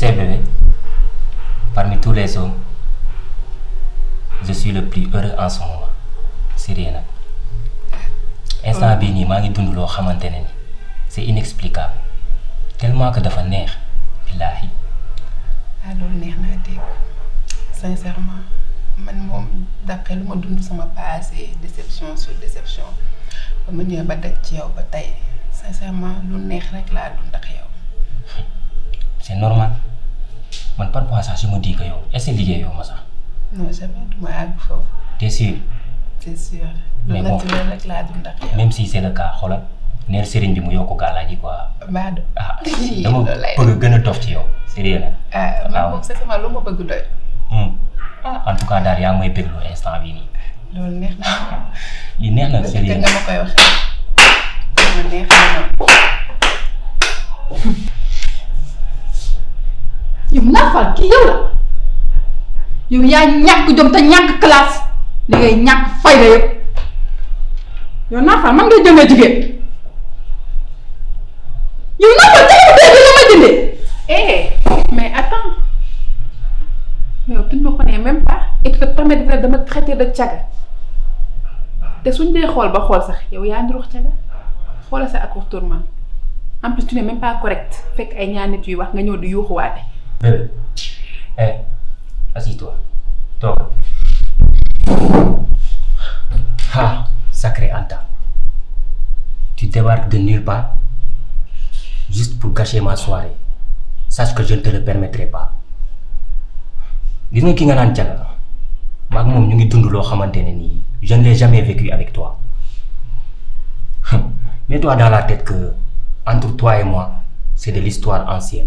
sais, bébé, parmi tous les hommes, je suis le plus heureux en ce moment. Sérieux nag instant bii nii maa ngi dund loo xamante ne ni c'est inexplicable tellement que dafa neex billaahi ah loolu neex naa dégg sincèrement man moom dàqee lu ma dund sama passé déception sur déception ba ma ñëwee ba daj ci yow ba tey sincèrement lu neex rek laa dund ak yow. c'est normal man parfois sax su ma di ko yow est ce que liggéey yow ma sax non jamais du ma àgg foofu t'es sûr c'est sûr. Mais lu bon. naturel rek laa dund ak yow. même si c'est le cas xoolal neel sëriñ bi mu yokk gàllaaj yi quoi. Maodo ah dama bëgg gën a dof ci yow. sérieux la. ah man moom c'est sama lu ma bëgg doy. Hmm. Ah. en tout cas daal yaa ngi may bégloo instant bii nii. loolu neex na. li neex na sérieux nga ma koy waxee. loolu neex na. yow naafal kii yow la yow yaa ñàkk jom te ñàkk classe li ngay ñàkk fayda yëpp. yow naa fa man nga jënd jigéen yow naa fa jënd bu dee nga ma jëndee. eh mais attends mais tu ne me connais même pas et tu te permets de dire dama traité de caga te suñ dee xool ba xool sax yow yaa ngi ruux caga xoolal sa accoutrement en plus tu n'es même pas correct fekk ay ñaar nit yuy wax nga ñëw di yuuxuwaate. eh Assis-toi. Toog. Ah, sacré Anta. Tu débarques de nulle part juste pour gâcher ma soirée. Sache que je ne te le permettrai pas. gis nga ki nga naan caga maag moom ñu ngi dund loo xamante ne nii je ne l'ai jamais vécu avec toi Hum, mets-toi dans la tête que entre toi et moi c'est de l'histoire ancienne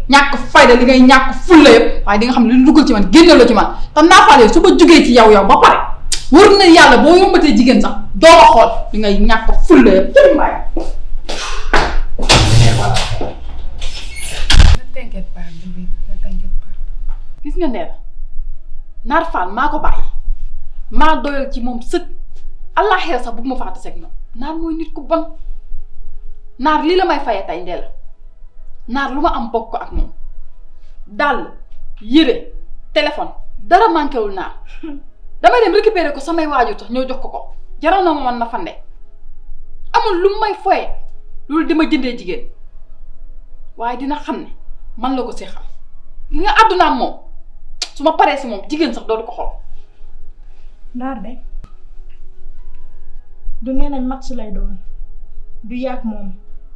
ñàkk fayda li ngay ñàkk fulla yëpp waaye di nga xam ne lu dugal ci man génne la ci man te naa faale su ma jugee ci yow yow ba pare wër na yàlla boo yombatee jigéen sax doo ma xool li ngay ñàkk fulla yëpp jël mbaay gis nga neer naar faal maa ko bàyyi maa doyal ci moom sëg allah xeer sax bu ma faata seg moom naar mooy nit ku bon naar lii la may faye tey ndee la naar lu ma am bokk ko ak moom dàll yére téléphone dara manqué wul naar damay dem récupérer ko samay waajur tax ñoo jox ko ko jaral na ma man ma fande amul lu may foye loolu dama jëndee jigéen waaye dina xam ne man la ko see xam li nga àddunaam moom su ma paree si moom jigéen sax dootu ko xool naar de du nee nañ match lay doon du yàgg moom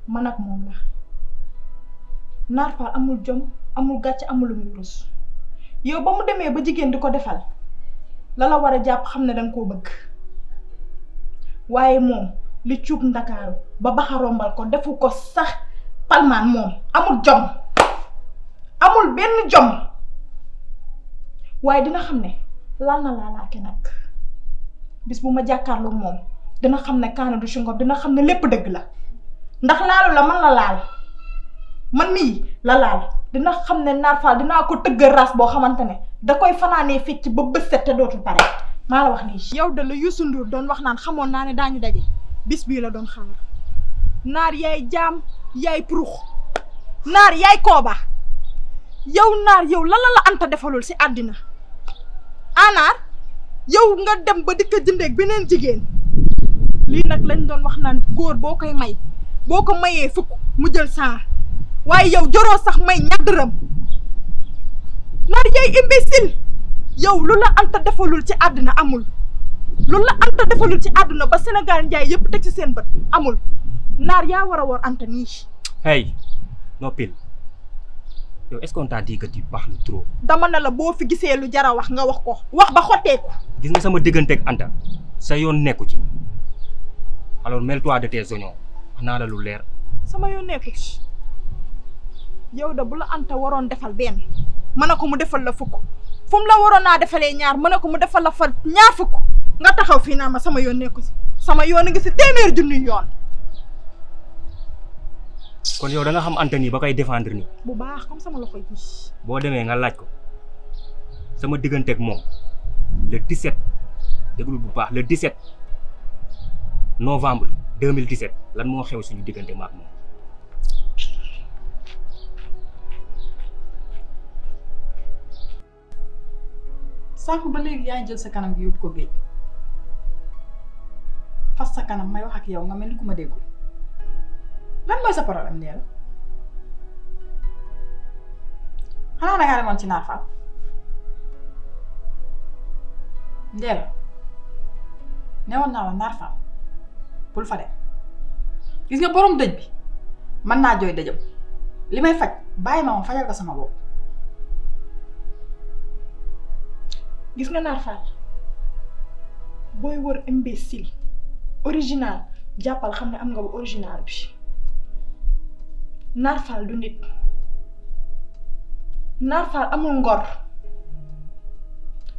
man ak moom la Naar Fall amul jom amul gàcce amul lu muy rus yow ba mu demee ba jigéen di ko defal la la war a jàpp xam ne danga koo bëgg waaye moom li cuub ndakaaru ba baxa rombal ko defu ko sax palmaan moom amul jom amul benn jom waaye dina xam ne laal na laalaake nag bis bu ma jàkkaarloo moom dina xam ne kaana du si ngob dina xam ne lépp dëgg la ndax laalu la man la laal man mii la laal dina xam ne Naar Fall dinaa ko tëgg ras boo xamante ne da koy fanaanee fecc ba bës set te dootul pare maa la wax nii. yow de la Youssou Ndour doon wax naan xamoon naa ne daañu daje bis bii la doon xaar naar yaay jaam yaay purux. naar yaay kooba yow naar yow lan la la anta defalul si àddina anaar yow nga dem ba di ko jëndeeg beneen jigéen lii nag lañ doon wax naan góor boo koy may boo ko mayee fukk mu jël cent waaye yow joroo sax may ñaar dërëm naar yaay imbécile yow lu la anta defalul ci àddina amul lu la anta defalul ci àdduna ba Sénégal njaay yëpp teg ci seen bët amul naar yaa war a war anta te nii. hey noppil yow est-ce qu'on t'a dit que tu parles trop. dama ne la boo fi gisee lu jar a wax nga wax ko wax ba xotteeku. gis nga sama diggante ak Anta sa yoon nekku ci alors mêle-toi de tes oignons wax naa la lu leer. sama yoon nekku ci yow de bu la Anta waroon defal benn mën na ko mu defal la fukk fu mu la waroon naa defalee ñaar mën na ko mu defal la fa ñaar fukk nga taxaw fii naa ma sama yoon nekku ci sama yoon a ngi ci téeméer junniy yoon. kon yow da nga xam Anta nii ba koy défendre nii bu baax comme sama loxo yi boo demee nga laaj ko sama diggante ak moom le 17 déglu bu baax le 17 novembre 2017 lan moo xew suñu diggante maak moom sànq ba léegi yaa ngi jël sa kanam gi yóbbu ko géej fas sa kanam may wax ak yow nga mel ni ku ma déggul lan mooy sa problème nee la xanaa dangaa demoon ci naafa ndeel newoon naa la naafa bul fa dem gis nga borom dëj bi mën naa jooy dëjëm li may faj bàyyi ma ma fajal ko sama bopp. gis nga Naar Fall booy wër imbécile original jàppal xam ne am nga bu original bi Naar Fall du nit Naar Fall amul ngor.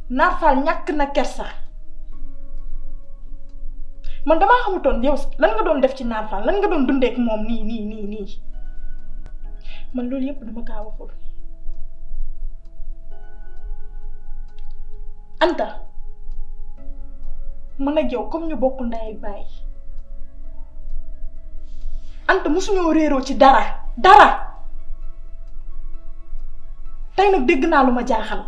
Narfal ñàkk na kersa man damaa xamutoon yow lan nga doon def ci Narfal lan nga doon dundee ak moom nii nii nii nii man loolu yëpp dama kaa waxul Anta man ak yow comme ñu bokk ndey ak baay Anta mosuñoo réeroo ci dara dara tey nag dégg naa lu ma jaaxal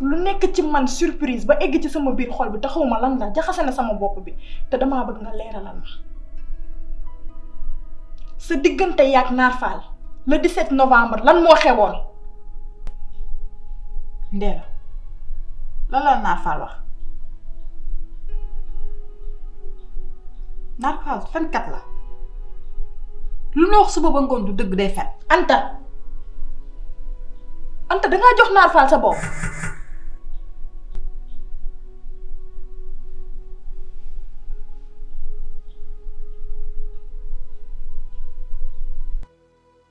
lu nekk ci man surprise ba egg ci sama biir xol bi te xawma lan la jaxase na sama bopp bi te damaa bëgg nga leeralal ma sa diggante yaag Naar Fall le 17 novembre lan moo xewoon Ndella lan la Naar Fall wax Naar Fall fenkat la lu la wax suba ba ngoon du dëgg day fen Anta Anta dangaa jox naar faal sa bopp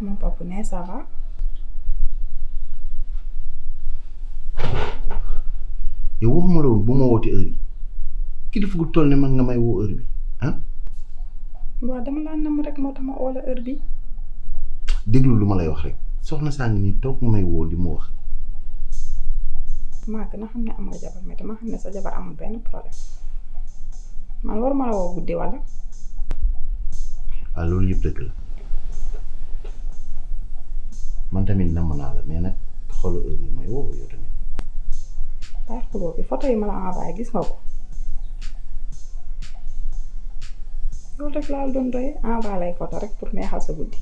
Mon papa, né, ça va? yow waxuma la woon bu ma woote heure yi kilifa gu toll ne man nga may woo heure bi ah waaw dama laa nam rek moo tax ma oola heure bi déglu lu ma lay wax rek soxna saa ngi nii toog may woo di mu wax maa gën a xam ne amoo jabar mais dama xam ne sa jabar amul benn problème man waruma la woo guddi wala. waaw loolu yëpp dëgg la man tamit namm naa la mais nag xoolu heure bi mooy woo yow tamit. waaye xuloo bi photo yi ma la envoyé gis nga ko loolu rek laa doon doy envoyé lay photo rek pour neexal sa guddi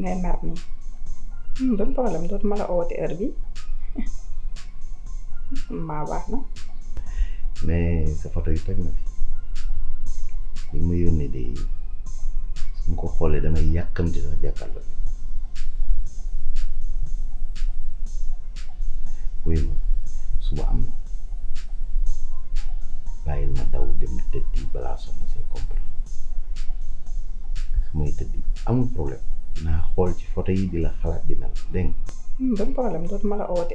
ngay mer nii. Hmm, ban problème dootuma la oote heure bi maa baax na mais sa photo yi toj na fi li ma yónnee de su ma ko xoolee damay yàkkamti sax jàkkaarloo bi wuyu ma suba am na bàyyil ma daw dem tëddi balaa soxna see comprendre su may tëddi amul problème naa xool ci photo yi di la xalaat dina la dégg nga. ban problème dootuma la oote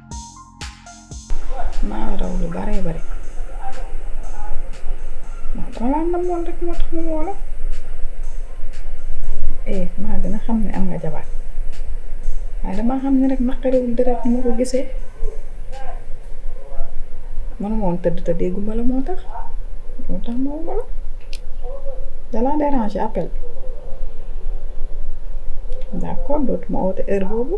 maa ngi raw lu bare bare waaw dama laa namoon rek moo tax mu woo la eh maa gën a xam ne am nga jabar waaye dama xam ne rek naqariwul deret moo ko gisee man moom tëdd te dégguma la moo tax moo tax ma woo la dalaa déranger appel bi d'accord dootuma oote heure boobu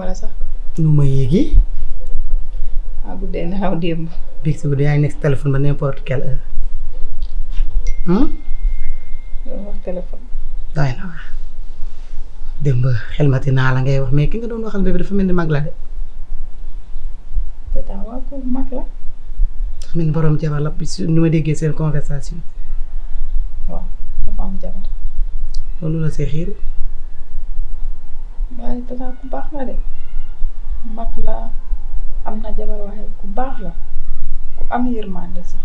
wala sax nu ma yéegi ah bu dee nelaw démb biig si guddi yaa ngi nekk si téléphone ba n'importe quelle heure hmm? doon wax téléphone doy na wax démb xelmati naa la ngay wax mais ki nga doon waxal bébé dafa mel ni mag la de te daa waa ko mag la dafa mel ni borom jabar la bi su ni ma déggee seen conversation waaw dafa am jabar loolu la see xiir waaye te daa ku baax la de mag la am na jabar waaye ku baax la ku am yërmande sax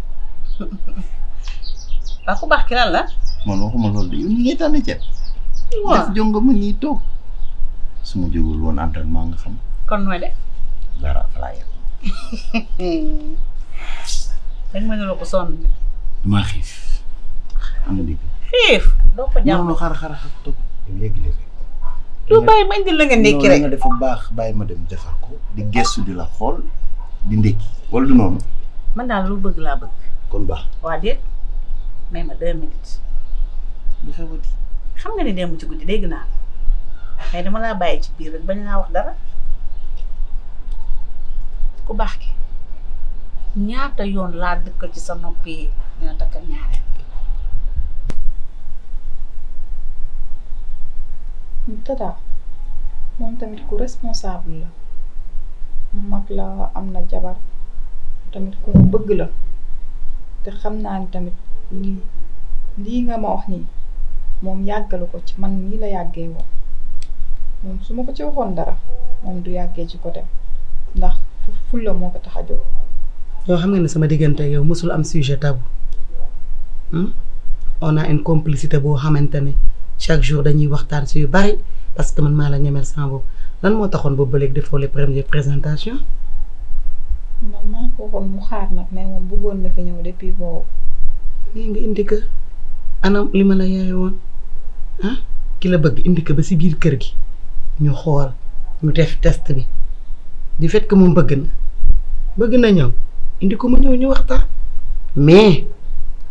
waa ku baax ki lan la. man waxuma loolu de yow ni ngay tànn ceeb. def jongo ma nii toog. su ma jógul woon entraînement nga xam. kon nooy def. dara fa laa yem. dañ ma ne la ko sonn. damaa xiif. am na dégg. xiif doo ko jàmm noonu xar xar xar toog yow yegg leen rek. doo bàyyi ma indil la nga ndékki rek. nga def bu baax bàyyi ma dem defar ko. di gestu di la xool. di ndékki wala du noonu. man daal lu bëgg laa bëgg. kon baax waa déet may ma deux minutes lu xew di xam nga ne démb ci guddi dégg naa la xëy dama laa bàyyi ci biir rek bañ laa wax dara ku baax ki ñaata yoon laa dëkk ci sa nopp yi dina takk ñaare tata moom tamit ku responsable la mag la am na jabar tamit ku bëgg la te xam naa ni tamit lii lii nga ma wax nii moom yàggalu ko ci man nii la yàggee woon moom su ma ko ci waxoon dara moom du yàggee ci côté ndax fulla moo ko tax a jóg. yow xam nga ne sama diggante yow mosul am sujet tabou hmm? on a une complicité boo xamante ne chaque jour dañuy waxtaan. si yu bari parce que man maa la ñemeel sama bopp lan moo taxoon boobu ba léegi defoo les premières présentations. man maa ko waxoon mu xaar nag mais moom bëggoon na fi ñëw depuis boobu. lii nga indi ko anam li ma la yaay woon ah ki la bëgg indi ko ba si biir kër gi ñu xool ñu def test bi du fait que moom bëgg na bëgg na ñëw indi ko mu ñëw ñu waxtaan mais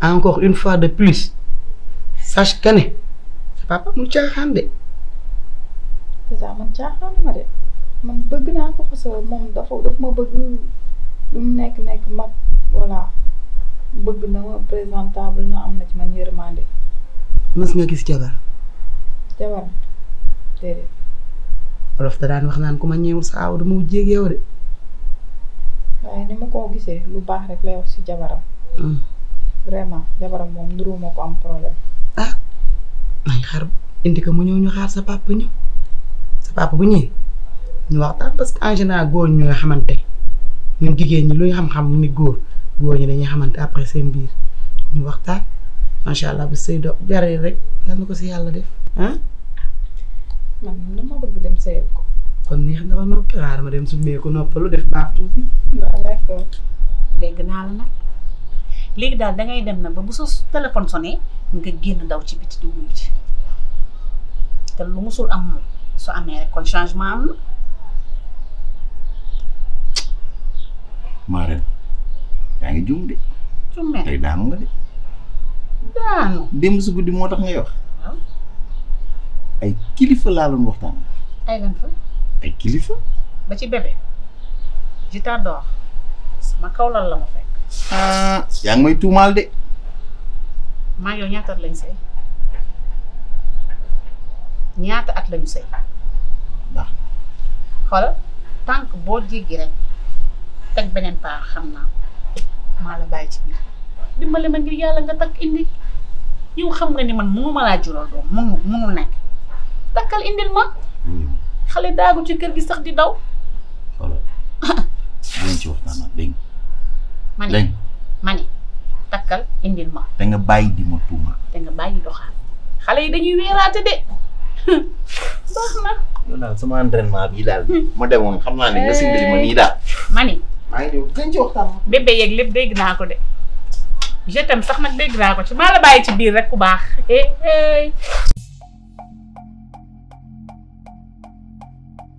encore une fois de plus. sache que ne sa papa mu caaxaan de. dèjà man caaxaan ma de man bëgg naa ko parce que moom dafa daf ma bëgg lu mu nekk nekk mag voilà bëgg na ma présentable na am na ci man yërmande. mës nga gis jabar. jabar déedéet. wolof da daan wax naan ku ma ñëwul sa aw du ma wujjeeg yow de. waaye ni ma koo gisee lu baax rek lay wax si jabaram. Hmm. vraiment jabaram moom nuroo ma ko am problème. ah nañ xaar indi ko mu ñëw ñu xaar sa papa ñëw sa papa bu ñëwee ñu waxtaan parce que en général góor ñu nga xamante ñun jigéen ñi luy xam-xam ni góor góor ñi dañuy xamante après seen biir ñu waxtaan macha allah bu sëy do jaree rek yal na ko si yàlla def ah. man dama bëgg dem sëyal ko. kon neex na ba noppi xaar ma dem summee ko noppalu def baax tuuti. waaw d'accord. dégg naa la nag léegi daal dangay dem nag ba bu sa téléphone sonné nga génn daw ci biti di wuyu ci te lu musul am moom su amee rek kon changement am na. maa ren yaa ngi juum de cumme tey daanu nga de daanu démb si guddi moo tax ngay wax waaw ay kilifa laa doon waxtaan ay lan fa ay kilifa ba ci bébé ji tàddoor sama kaw lal la ma fekk ah yaa ngi may tuumaal de yow ñaata at lañ sëy ñaata at lañu sëy baax xoolal tànk boo jéggi rek teg beneen paa xam naa maa la bàyyi ci biir dimbali ma ngir yàlla nga takk indi yow xam nga ni man mënuma laa jural doom mënu mënul nekk takkal indil ma xale daagu ci kër gi sax di daw voilà dinañ ci waxtaanaat dégg nga ma ne dégg nga ma ne takkal indil ma te nga bàyyi di ma tuuma te nga bàyyi doxaan xale yi dañuy weeraate de baax na yow daal sama entraînement bii daal ma demoon xam naa ne nga simbali ma nii daal ma ne maa ngi ñëw gën ci waxtaan bébé yeeg lépp dégg naa ko de je t'aime sax nag dégg naa ko ci maa la bàyyi ci biir rek ku baax eh eh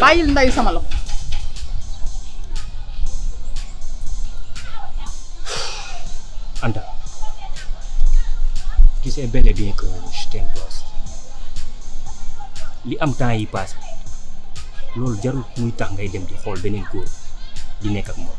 bàyyil nday sama loxo Anta, tu sais bel et bien que je t'aime toi aussi. li am temps yi passé loolu jarul muy tax ngay dem di xool beneen góor di nekk ak moom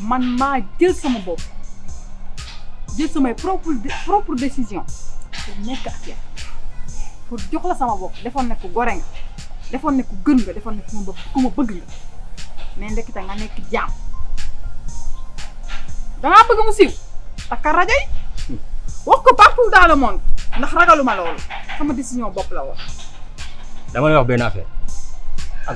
man maa jël sama bopp jël samay propre propre décision pour nekk ak yow pour jox la sama bopp defoon ne ku gore nga defoon ne ku gën nga defoon ne ku ma bëgg ku ma bëgg nga mais ndekete nga nekk jaam dangaa bëgg mu siiw takka rajo yi wax ko partout dans le monde ndax ragaluma loolu sama décision bopp la woon dama lay wax benn affaire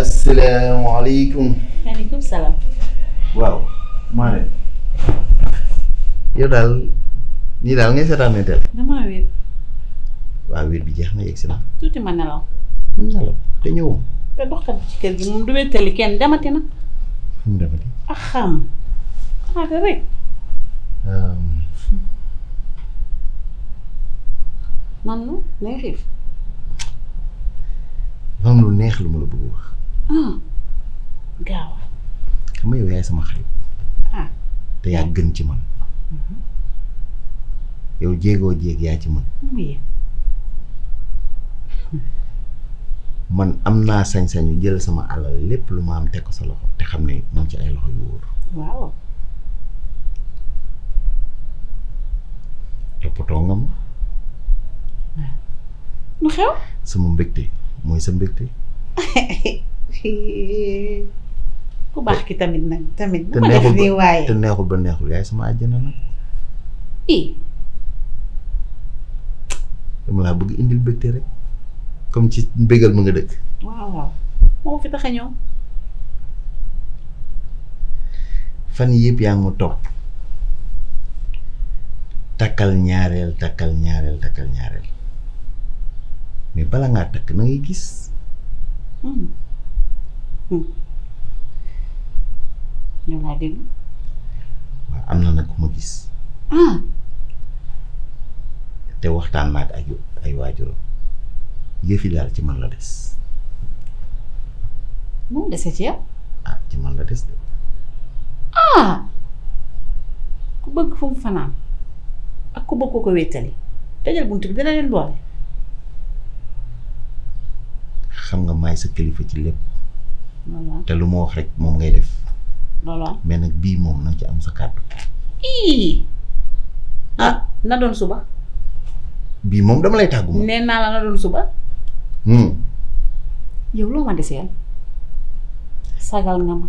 asalaamaaleykum. maaleykum salaam. waaw maa ne. yow daal nii daal ngay seetaanee teel. damaa wér. waaw wér bi jeex na yegg si na. tuuti ma nelaw. nelaw te ñëwoo. te doxkat bi ci kër gi moom du wéttali kenn demati na. fu mu demati. ak xam. xaaral ah, rek. nan lu lay xiif. lan lu neex lu ma la bëgg wax. ah gaaw. xam nga yow yaay sama xarit. ah te yaa gën ci man. Mhm. yow jéegoo jéeg yaa ci man. man am naa sañ-sañu jël sama alal lépp lu ma am teg ko sa loxo te xam ne moom ci ay loxo yu wóor. waaw. toppatoo nga ma. lu xew sama mbégte mooy sa mbégte ku baax ki tamit nag tamit bu te ma def neexul nii ba waaye te neexul ba neexul yaay sama àjjana nag i dama laa bëgg indil mbégte rek comme ci mbégal ma nga dëkk waaw waaw moo fi tax a ñëw fan yii yëpp yaa ngi ma topp takkal ñaareel takkal ñaareel takkal ñaareel mais bala ngaa takk na ngay gis Hmm. Hmm. ñoom laa dégg waaw am na nag ku ma gis ah te waxtaan naa ak yow ay waajuram yëfi daal ci man la des bu mu dese ci yow ah ci man la des de ah ku bëgg fu mu fanaan ak ku bëgg ko ko wéttali tëjal bunt bi dina leen boole xam nga maay sa kilifa ci lépp te lu mu wax rek moom ngay def. loolu mais nag bii moom na ci am sa kàddu. ii ah na doon suba. bii moom dama lay tàggu moom. nee naa la na doon suba. Hmm. yow loo ma deseel sagal nga ma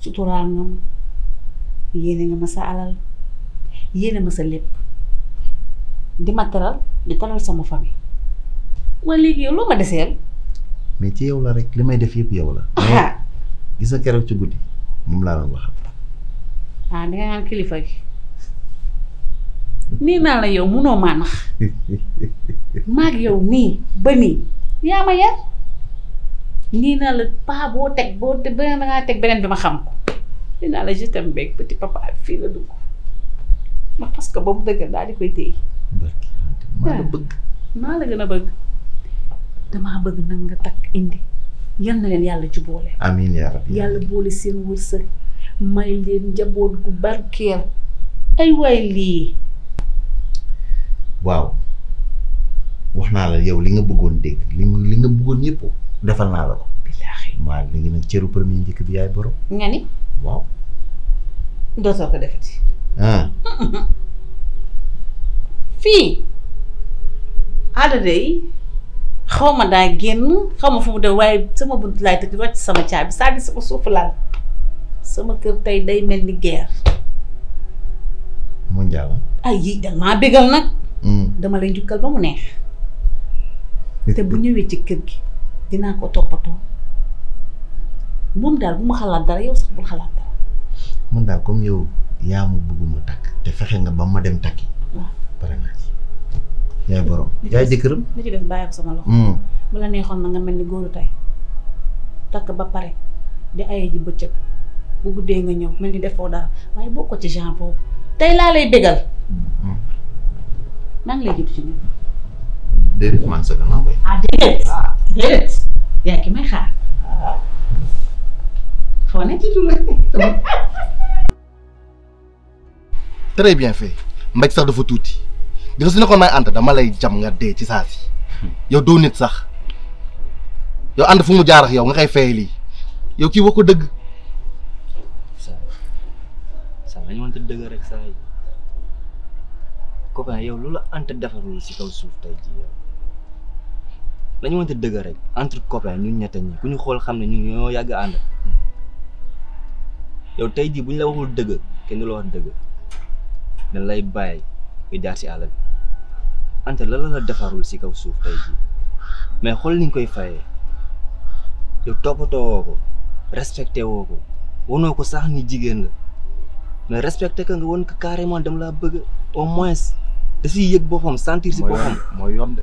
suturaal nga ma yéene nga ma sa alal. yéene ma sa lépp di ma teral di teral sama famille waa léegi yow loo ma deseel mais ci yow la rek li may def yëpp yow la. ah gis nga keroog ci guddi moom laa doon waxal. ah di nga naan kilifa gi nii naa la yow munoo maa nax maag yow nii ba nii yaa ma yar nii naa la paa boo teg boo te beneen da ngaa teg beneen bi ma xam ko nee naa la je t'aime beeg petit papa bi fii la dugg ma parce que ba mu dëgg daal di koy téye barki maa la bëgg maa la gën a bëgg damaa bëgg nag nga takk indi yal na leen yàlla juboole amiin yaa rabbi yàlla boole seen wërsëg may leen njaboot gu barkeel ay waay lii waaw wax naa la yow li nga bëggoon dégg li nga li nga bëggoon yëpp defal naa la ko. billaahi waaw léegi nag cëru premier njëkk bi yaay borom. nga ni waaw. dootoo ko defati. ah. fii. aada day xaw ma daa génn xaw ma fu mu dem waaye sama bunt laay tëj rocc sama caabi saa di sama suuf laal sama kër tey day mel ni guerre. mondial ah. ay yi dal maa bégal nag hmm. dama lay njukkal ba mu neex te bu ñëwee ci kër gi dinaa ko toppatoo moom daal bu ma xalaat dara yow sax bul xalaat dara man daal comme yow yaa ma bëgguma takk te fexe nga ba ma dem takki pare naa ci yaay borom yaay jëkkëram li ci def bàyyi ko sama loxo hmm. bu la neexoon na nga mel ni góor tey takk ba pare di aye ji bëccëg bu guddee nga ñëw mel ni defoo dara waaye boo ko ci genre boobu tey laa lay bégal maa ngi lay jiitu ci ñun. déedéet man sa gannaaw bay. ah déedéet. ah déedéet. yaa ki may xaar. foo ne jiitu la. très bien fait mbaj sax dafa tuuti di nga su nekkoon may ànd dama lay jam nga dee ci saa si yow doo nit sax yow ànd fu mu jaar ak yow nga koy fay lii yow kii wax ko dëgg saa saa nañu wante dëgg rek saa yi copain yow lu la anta defarul si kaw suuf tey jii yow nañu wante dëgg rek entre copains ñun ñett ñi ku ñu xool xam ne ñun ñoo yàgg ànd yow tey jii bu ñu la waxul dëgg kenn du la wax dëgg dañ lay bàyyi nga jaar si àll bi ante la la la defarul si kaw suuf tey jii mais xool ni nga koy fayee yow toppatoo woo ko respecté woo ko wanoo ko sax ni jigéen la mais respecté ka nga won ko carrément dama laa bëgg au moins dafiy yëg boppam sentir si boppam mooy yoon de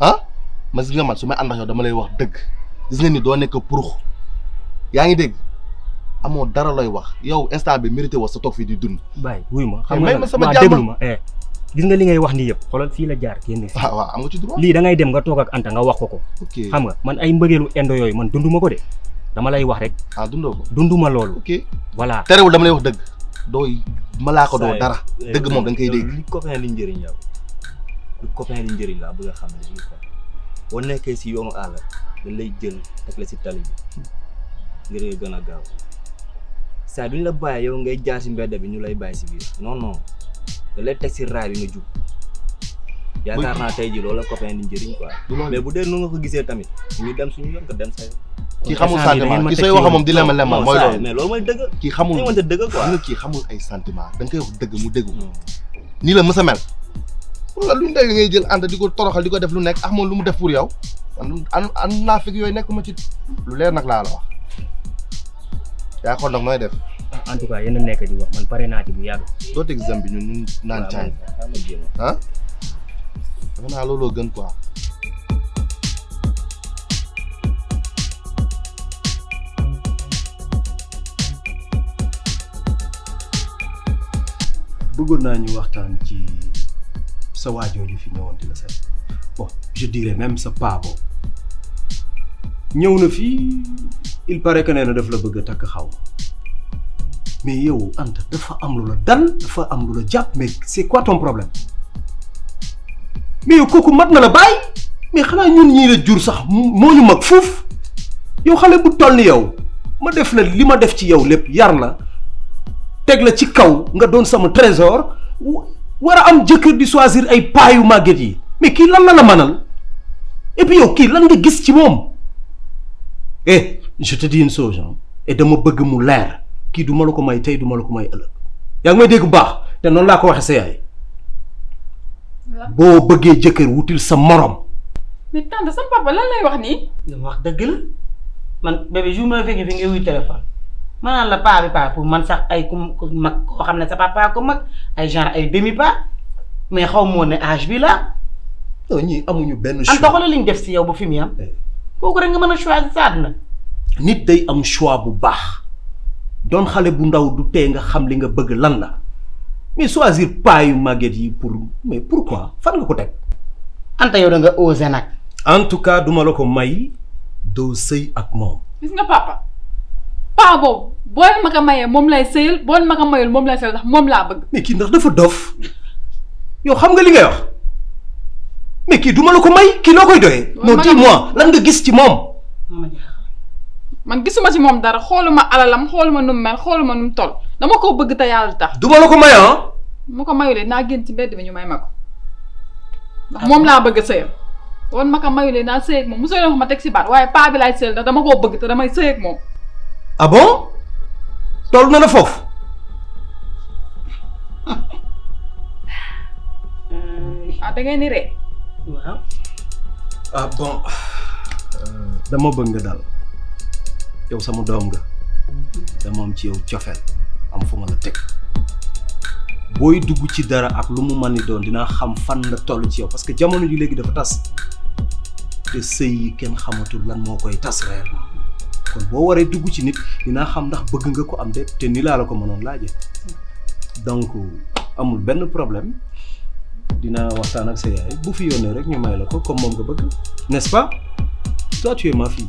ah ma gis nga man su may ànd ak yow dama lay wax dëgg gis nga ni doo nekk purux yaa ngi dégg amoo dara looy wax yow instant bi mérité wa sa toog fii di dund. bàyyi wuy ma xam may nga ma sama waa jàmm. déglu ma eh gis nga li ngay wax nii yëpp xoolal fii la jaar génn fi waaw waaw am nga ci droit. lii da ngay dem nga toog ak Anta nga wax ko ko ok xam nga man ay mbëggeelu indo yooyu man dunduma ko de dama lay wax rek ah dundoo ko. dunduma loolu ok voilà terewul dama lay wax dëgg. doo malaaka doo dara. dëgg moom da nga koy dégg. li copain li njëriñ yow. du copain di njëriñ laa bëgg a xam ne lii quoi boo nekkee si yoonu àll dañ lay jël teg la si tali bi ngir nga gën a gaaw saa duñ la bàyyi yow ngay jaar si mbedd bi ñu lay bàyyi si biir non non da lay teg si raay bi nga jub yaakaar naa tey jii loolu la copain di njëriñ quoi du loolu mais bu dee nu nga ko gisee tamit ñu dem suñu yoon ko dem sa yoon. kii xamul Instant bi da ngeen sentiment ma ki teg sooy ci wax yoon. moom di lema lema non mooy saa loolu mais loolu mooy dëgg kii xamul dañu mënta dëgg quoi. nga kii xamul ay sentiment da nga koy wax dëgg mu dégg ko nii la mës a mel pour la lu ndaw yi ngay jël ànd di ko toroxal di ko def lu nekk ah moom lu mu def pour yow man an an naa fekk yooyu nekkuma ci lu leer nag laa la wax yaa xool nag nooy def en tout cas yéen a nekk di wax man pare naa ci bu yàgg. doo teg zam bi ñun ñun naan caay waaw man jéem a. ah defe naa looloo gën quoi bëggoon naa ñu waxtaan ci sa waajoo ju fi ñëwoon di la seet bon je dirais même sa paa boobu ñëw na fii il paraît que nee na daf la bëgg a takk xaw ma mais yow Anta dafa am lu la dal dafa am lu la jàpp mais c'est quoi ton problème mais yow kooku mat na la bàyyi mais xanaa ñun ñii la jur sax moo ñu mag fuuf yow xale bu toll ni yow ma def la li ma def ci yow lépp yar la teg la ci kaw nga doon sama trésor war a am jëkkër di choisir ay paayu màgget yi mais kii lan la la manal et puis yow kii lan nga gis ci moom eh je te dis une chose hein, et dama bëgg mu leer kii du ma la ko may tey du ma la ko may ëllëg yaa ngi may dégg bu baax te noonu laa ko waxee sa yaay boo bëggee jëkkër wutil sa morom. mais tante sa papa lan lay wax nii. dama wax dëgg la man bébé jour ma la fekkee fi ngay wuy téléphone ma naan la paa bi paa pour man sax ay ku mag koo xam ne sa papa ko mag ay genre ay demi paa mais xaw moo ne âge bi la. non ñii amuñu benn choix. Anta xoolal li ñu def si yow ba fi mu yam kooku rek nga mën a choisir sa àdduna. nit day am choix bu baax. doon xale bu ndaw du tee nga xam li nga bëgg lan la mais choisir pas yu màgget yi pour mais pourquoi fan nga ko teg Anta yow da nga osé nag. en tout cas duma la ko may doo sëy ak moom gis nga papa paa boobu boo leen ma ko mayee moom lay sëyal boo leen ma ko mayul moom lay sëyal ndax moom laa bëgg mais kii ndax dafa dof yow xam nga li ngay wax mais kii duma la ko may kii noo koy doyee non dis-moi lan nga gis ci moom moo ma jaaxal. man gisuma ci moom dara xooluma alalam xooluma nu mu mel xooluma nu mu toll dama koo bëgg te yàlla tax. du ma la ko may ah. mu ko mayulee naa génn ci mbedd bi ñu may ma ko. ndax moom laa bëgg a sëyal. woon ma ko mayulee naa sëy ak moom mosoo leen wax ma teg si baat waaye paa bi laay sëyal ndax dama koo bëgg te damay sëy ak moom. ah bon toll na la foofu. ah da ngay ni ree waaw ah bon dama bëgg nga dal yow sama doom nga dama am ci yow cofeel am fu ma la teg booy dugg ci dara ak lu mu mën ni doon dinaa xam fan la toll ci yow parce que jamono ji léegi dafa tas te sëy yi kenn xamatul lan moo koy tas reer kon boo waree dugg ci nit dinaa xam ndax bëgg nga ko am de te ni laa la ko mënoon laaje donc amul benn problème dinaa waxtaan ak sa yaay bu fi yónnee rek ñu may la ko comme moom nga bëgg n'est-ce pas toi tu es ma fille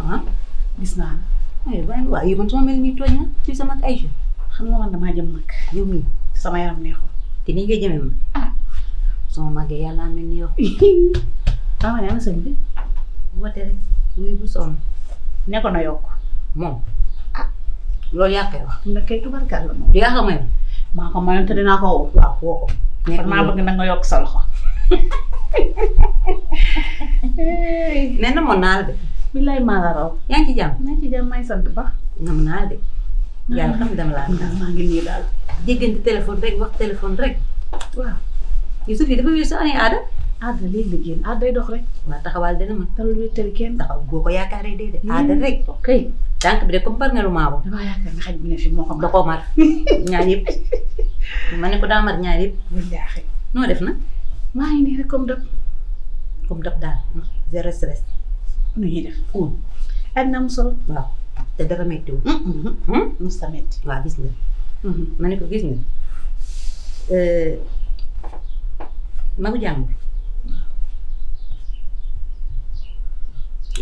ah gis naa la eh bàyyi waaye man sama mel nii tooñ na ci sama ak Aïcha xam nga man damaa jëm mag yow mii sama yaram neexul te nii ngay jëmee mag ah sama màggee yàlla mel ni yow waaw ma ne ana sëñ bi woote rek wuy bu sonn ne ko na yokk moom ah loolu yaa koy wax na kay tubarkaal la moom du yaa ko mayoon maa ko mayoon te dinaa ko woo waaw woo ko kon maa bëgg na nga yokk sa loxo nee na moon naa la de billaay maa la raw. yaa ngi ci jàmm. maa ngi ci jàmm maa ngi sant ba. nam naa de. yàlla xam dama laa nam. maa ngi nii daal. déggante téléphone rek wax téléphone rek. waaw. Youssouf yi dafa wér sa année aada. aada léegi la génn aada day dox rek. waa taxawaal dana ma. talul wéttali kenn. taxaw boo ko yaakaaree dee de. aada rek. ok tànk bi de comme par nga lu maa bo. damaa yaakaar ne xaj bi ne fi moo ko da koo mar ñaar yëpp. ma ne ko daa mar ñaar yëpp. wallaahi. noo def na. maa ngi nii rek comme dëpp. dox daal zéro stress nu ñuy def kuul àddina am solo waaw te dara méttiwul mu sa metti waaw gis nga ma ne ko gis nga euh, magu jàmbur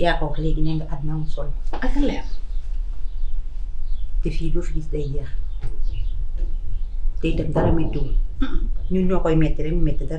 yaa ko wax léegi nee nga àddina am solo ak leer te fii loo fi gis day jeex te itam dara méttiwul ñun ñoo koy metti rek mu metti dara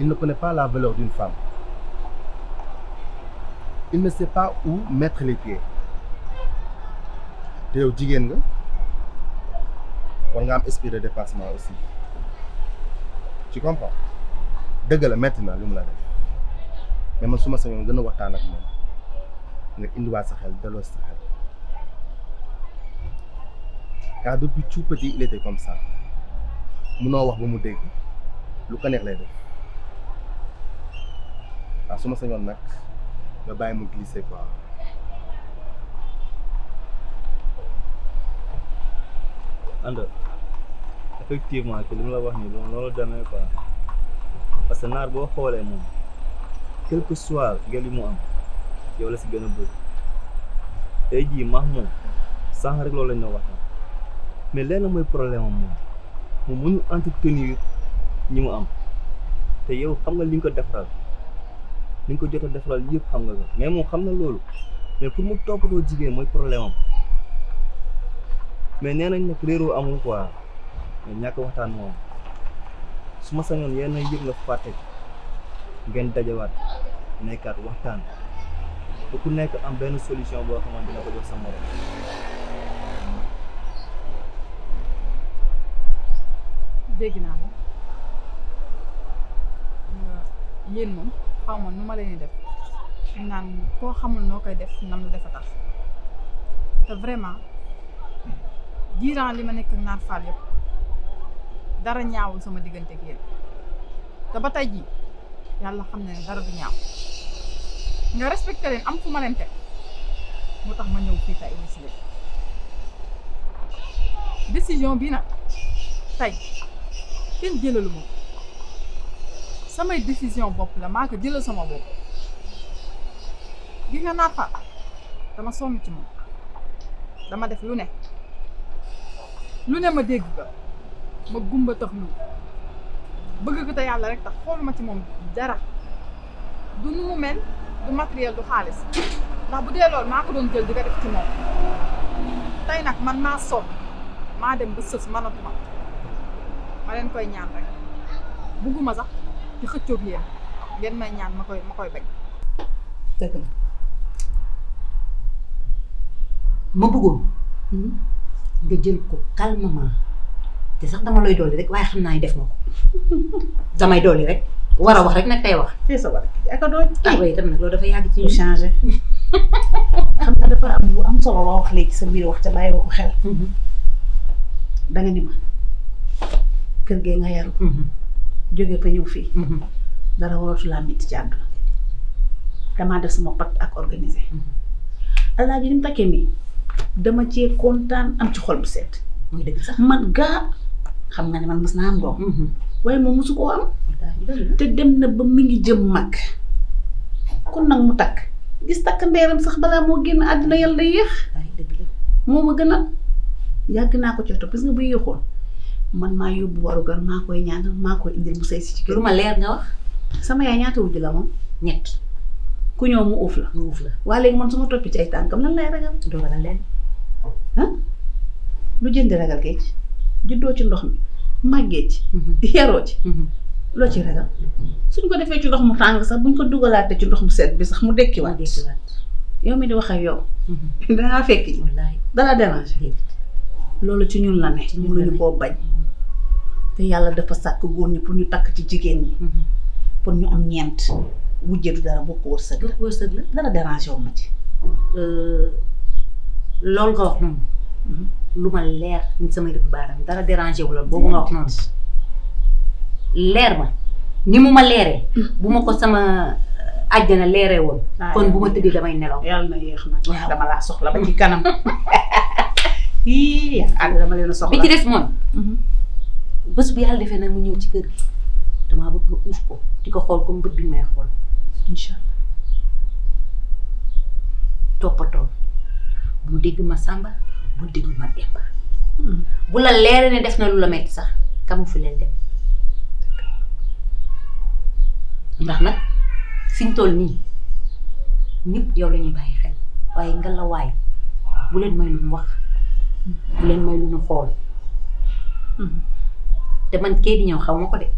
Il ne connaît pas la valeur d'une femme. Il ne sait pas où mettre les pieds. te yow jigéen nga war nga am esprit de dépassement aussi tu comprends dëgg la metti na li mu la def mais man su ma sañoon gën a waxtaan ak moom nga indiwaat sa xel delloo sa xel car depuis tout petit il était comme ça munoo wax ba mu dégg lu ko neex lay def waaw su ma sañoon nag nga bàyyi mu glisser quoi. ànd effectivement ci li mu la wax nii loolu loolu demee quoi parce que naar boo xoolee moom quel que soit gel yi mu am yow la si gën a bëgg tey jii max moom sànq rek loolu lañ doon waxtaan mais lenn mooy problème am moom mu mënul entretenir ñi mu am te yow xam nga li nga ko defaral li nga ko jot a defaral yëpp xam nga ko mais moom xam na loolu mais pour mu toppatoo jigéen mooy problème am mais nee nañ nag réeroo amul quoi. mais ñàkk waxtaan moom su ma sañoon yenn yëpp nga fàtte ngeen dajawaat nekkaat waxtaan ba ku nekk am benn solution boo xamante dina ko jox sa morom dégg naa la yéen moom xaw ma nu ma leen di def naan koo xamul noo koy def nam la dafa tax te vraiment diiran li ma nekk ak Naar Fall yëpp dara ñaawul sama diggante ak yéen te ba tey jii yàlla xam na ne dara du ñaaw nga respecté leen am fu ma leen teg moo tax ma ñëw fii tey si leen décision bi nag tey kenn jëlalu ma samay décision bopp la maa ko jëlal sama bopp gis nga naa fa dama sonn ci moom dama def lu ne lu ne ma dégg ko ma gumba tax lu bëgg ko te yàlla rek tax xooluma ci moom dara du nu mu mel du matériel du xaalis ndax bu dee loolu maa ko doon jël di ko def ci moom tey nag man maa sonn maa dem ba sës manatuma ma leen koy ñaan rek bugguma sax di xëccoog yéen ngeen may ñaan ma koy ma koy bañ dëgg la ma bëggoon nga jël ko calmement te sax dama lay dolli rek waaye xam naa ni def ma ko damay dolli rek war a wax rek nag tey wax tey sa war ak a doon ah oui tam nag loolu dafa yàgg ci ñu changé xam nga dafa am lu am solo loo wax léegi sa biir wax te bàyyi ko xel danga ni ma kër gee nga yaru mhm. jóge ko ñëw fii mhm. dara waratu laa métti ci àdduna damaa def sama pat ak organisé mhm. allah ji ni mu takkee nii dama cee kontaan am ci xol bu set muy dëgg sax man gaa xam nga ne man mës naa am doom waaye moom mosu koo am te dem na ba mu ngi jëm mag kon nag mu takk gis takk ndeeram sax balaa moo génn àdduna yàlla yéex moo ma gën a yàgg naa ko ci gis nga bu yéexoon man maa yóbbu warugar maa koy ñaanal maa koy indil mu sëy si ci kër. lu ma leer nga wax. sama yaay ñaata wujj la moom. ñett ku ñëw mu uuf la. mu uuf la waa léegi man su ma toppi ci ay tànkam lan lay ragal. doo ragal leen. ah lu jënd ragal géej juddoo ci ndox mi màggee ci. Mhm. yaroo ci. Mhm. loo ci ragal suñ ko defee ci ndox mu tàng sax buñ ko dugalaatee ci ndox mu sedd bi sax mu dekkiwaat. yow mi di wax ak yow. Mhm. dangaa fekki. dara déranger. loolu ci ñun la ne. ci ñun la ne koo bañ. Mhm. te yàlla dafa sàkk góor ñi pour ñu takk ci jigéen ñi. Mhm. pour ñu am ñeent. wujje du dara bokk wërsëg la. wërsëg la dara déranger wu ma ci. Euh, loolu nga wax noonu. lu ma leer ñu samay dëkk baaraam dara déranger wu la boobu nga wax noonu. leer ma ni mu ma leeree bu ma ko sama euh, àjjana leeree woon Ah, kon bu ma tëddee damay nelaw yàlla na yéex na Waaw. dama laa soxla ba ci kanam ii ànd dama leen a soxla bi ci des moom bés bu yàlla defee nag mu ñëw ci kër gi damaa bëgg nga uuf ko di ko xool comme bët bi may xool incha allah toppatoo mu dégg ma sàmb bu déglu ma dem hmm. bu la leere ne def na lu la metti sax kamu fi leen dem ndax nag fi ñu toll nii ñëpp yow la ñuy bàyyi xel waaye ngelawaay bu leen may lu mu wax bu leen may lu mu xool te man kee di ñëw xaw ma ko de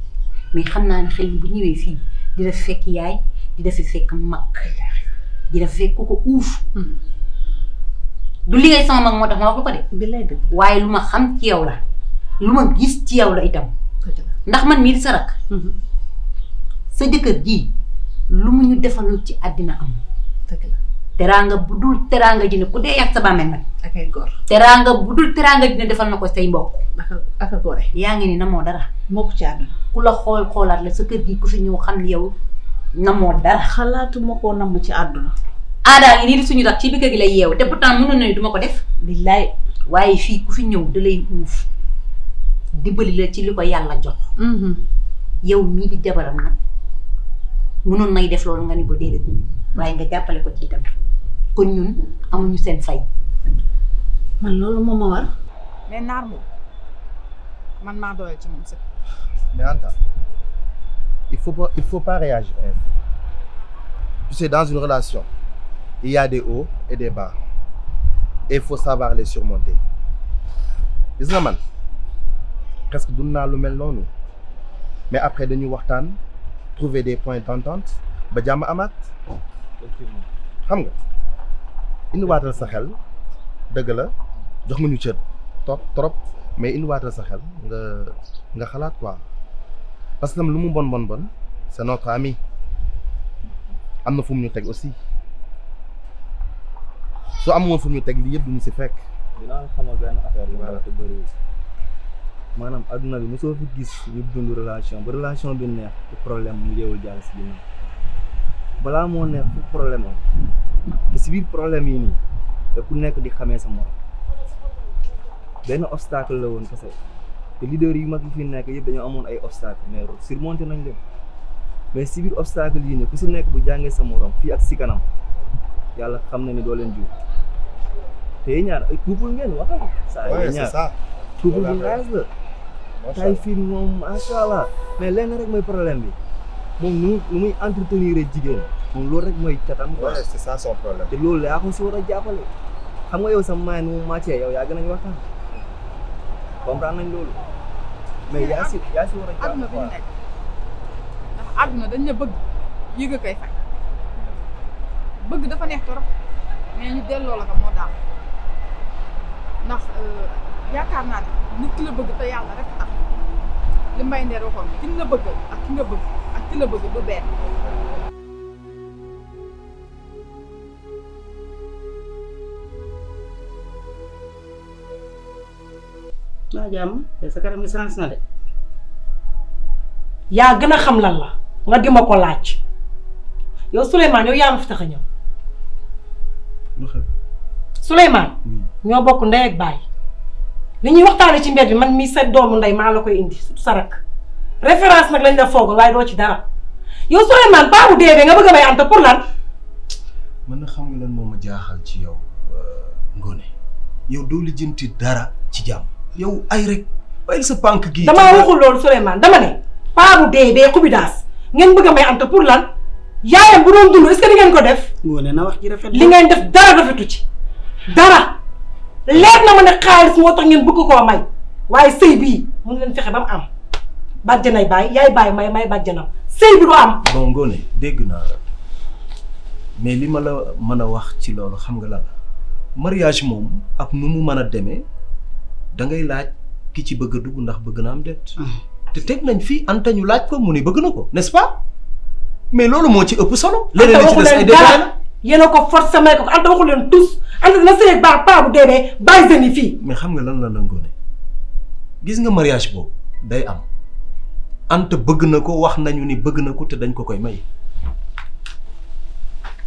mais xam naa ne xel bu ñëwee fii di def fekk yaay di def fekk mag di def fekk ku ko uuf. du liggéey sama mag moo tax ma wax ko de. bi lay dëgg waaye lu ma xam ci yow la lu ma gis ci yow la itam. ndax man mii sa rak mhm. sa jëkkër ji lu mu ñu defalul ci àddina am. dëgg la teraanga bu dul teraanga ji ne ku dee yàq sa bàmmeel nag. ak ay gor teraanga bu dul teraanga dina defal na ko say mbokk ak a ak a gore yaa ngi ni namoo dara mokk ci àdduna ku la xool xoolaat la sa kër gi ku fi ñëw xam ni yow namoo dara xalaatu ma koo namm ci àdduna aadaa ngi nii di suñu rak ci biir kër gi lay yeew te pourtant mënoon na ni duma ko def billaay waaye fii ku fi ñëw da lay uuf dimbali la ci li ko yàlla jox yow mii di jabaram nag mënoon nay def loolu nga ni ko déedéet waaye nga jàppale ko ci itam kon ñun amuñu seen fay man loolu moo ma war mais naar moom man maa doyal ci moom sëkk Mais Anta, il faut pas, il faut pas réagir ainsi. Tu sais, dans une relation, il y a des hauts et des bas. Et il faut savoir les surmonter. gis nga man presque dund naa lu mel noonu mais après dañu waxtaan trouver des points d'entente ba jàmm amaat xam nga indi waatal sa xel dëgg la jox nga ñu cër trop trop mais indi waatal sa xel nga nga xalaat quoi parce que tam lu mu bon bon bon c'est notre ami am na fu mu ñu teg aussi su am woon fu mu ñu teg lii yëpp duñu si fekk dinaa xamal benn affaire bu ma la te bëriwul maanaam adduna bi mosoo fi gis ñu dund relation ba relation bi neex te problème mu yeewul jàll si ginnaaw balaa moo neex fu problème am te si biir problème yi nii te ku nekk di xamee sa morom benn obstacle la woon kese te leader yu mag yi fi nekk yëpp dañoo amoon ay obstacle mais surmonté nañ leen mais si biir obstacle yi nii ku si nekk bu jàngee sa morom fii ak si kanam yàlla xam na ni doo leen jur te yéen ñaar ay couple ngeen waxal. saa yéen ñaar couple bu nice la. tay fii moom macha allah mais lenn rek mooy problème bi moom nu nu muy entretenir jigéen moom loolu rek mooy catam quoi Ouais, c'est ça son problème. te loolu yaa ko si war a jàppale xam nga yow sa maay nu mu màccee yow yaa gën a ñu waxtaan comprendre nañ loolu mais yaa si yaa si war a jàppale adduna bi ñu nekk ndax àdduna dañ la bëgg yëg a koy fay bëgg dafa neex torop mais ñu delloo la ko moo daal ndax euh, yaakaar naa ne nit ki la bëgg te yàlla rek tax li mbay ndeer waxoon ki nga bëgg ak ki nga bëgg ak ki la bëgg du benn maa jàmm te sa kanam gi sens na de. yaa gën a xam lan la nga di ma ko laaj yow Souleymane yow yaa ma fi tax a ñëw lu xew Souleymane oui ñoo bokk ndey ak baay li ñuy waxtaane ci mbedd bi man mii sa doomu ndey maa la koy indi surtout sa rakk référence nag lañ la foogoon waaye doo ci dara yow Souleymane baabu dee bee nga bëgg a may am te pour lan mën na xam nga lan moo ma jaaxal ci yow Ngone yow doo lijjanti dara ci jàmm yow ay rek bàyyil sa pànk gii. damaa waxul loolu Souleymane dama ne paa bu dee bee xubidaas ngeen bëgg a may Anta pour lan yaayam bu doon dund est-ce que li ngeen ko def. Ngone na wax ji rafet li ngeen def dara rafetu ci dara leer na ma ne xaalis moo tax ngeen bëgg koo may waaye sëy bii mun leen fexe ba mu am. bàjjanay baay yaay baay may may bàjjanam sëy bi du am. bon Ngoné dégg naa la mais li ma la mën a wax ci loolu xam nga la la mariage moom ak nu mu mën a demee da ngay laaj ki ci bëgg a dugg ndax bëgg na am déet. te teg nañ fii Anta ñu laaj ko mu ne bëgg na ko n'est-ce pas mais loolu moo ci ëpp solo. leneen li ci des ay détails la yéen a ko forcé may ko Anta waxu leen tous Anta dina sëy ak baa paa bu dee dee bàyyi seen i fii. mais xam nga lan la la Ngoné gis nga mariage boobu day am Anta bëgg na ko wax nañu ni bëgg na ko te dañ ko koy may.